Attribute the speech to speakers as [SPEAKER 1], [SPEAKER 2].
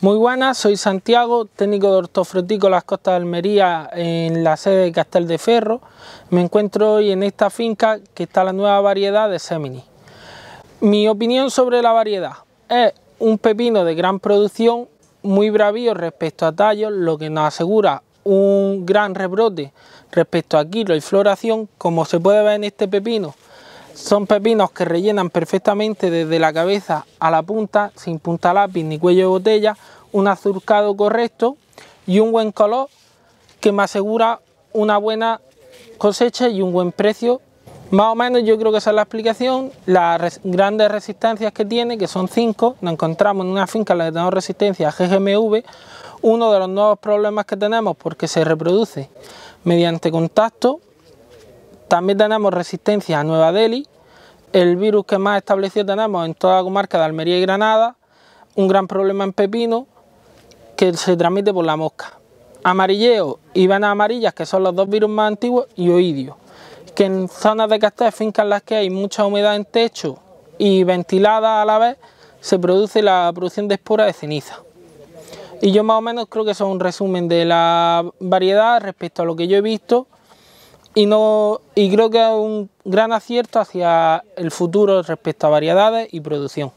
[SPEAKER 1] Muy buenas, soy Santiago, técnico de hortofrutícolas Costa de Almería en la sede de Castel de Ferro. Me encuentro hoy en esta finca que está la nueva variedad de Semini. Mi opinión sobre la variedad es un pepino de gran producción, muy bravío respecto a tallos, lo que nos asegura un gran rebrote respecto a kilo y floración, como se puede ver en este pepino. Son pepinos que rellenan perfectamente desde la cabeza a la punta, sin punta lápiz ni cuello de botella, un azurcado correcto y un buen color que me asegura una buena cosecha y un buen precio. Más o menos yo creo que esa es la explicación, las grandes resistencias que tiene, que son cinco, nos encontramos en una finca en la que tenemos resistencia a GGMV, uno de los nuevos problemas que tenemos porque se reproduce mediante contacto también tenemos resistencia a Nueva Delhi, el virus que más establecido tenemos en toda la comarca de Almería y Granada, un gran problema en pepino que se transmite por la mosca. Amarilleo y venas amarillas, que son los dos virus más antiguos, y oidio, que en zonas de Castel, fincas en las que hay mucha humedad en techo y ventilada a la vez, se produce la producción de esporas de ceniza. Y yo más o menos creo que eso es un resumen de la variedad respecto a lo que yo he visto y, no, y creo que es un gran acierto hacia el futuro respecto a variedades y producción.